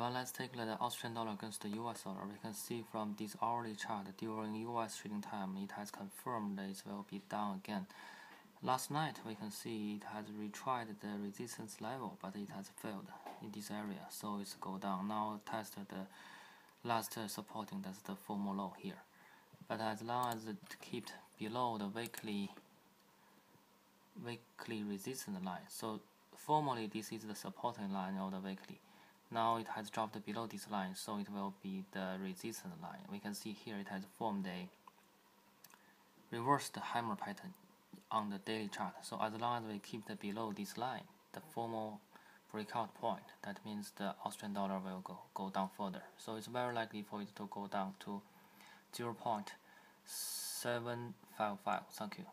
well, let's take the Australian dollar against the US dollar. We can see from this hourly chart during US trading time, it has confirmed it will be down again. Last night, we can see it has retried the resistance level, but it has failed in this area, so it's go down. Now test the last supporting, that's the former low here. But as long as it kept below the weekly weekly resistance line, so formally this is the supporting line of the weekly. Now it has dropped below this line, so it will be the resistance line. We can see here it has formed a reversed hammer pattern on the daily chart. So as long as we keep the below this line, the formal breakout point, that means the Australian dollar will go, go down further. So it's very likely for it to go down to 0 0.755. Thank you.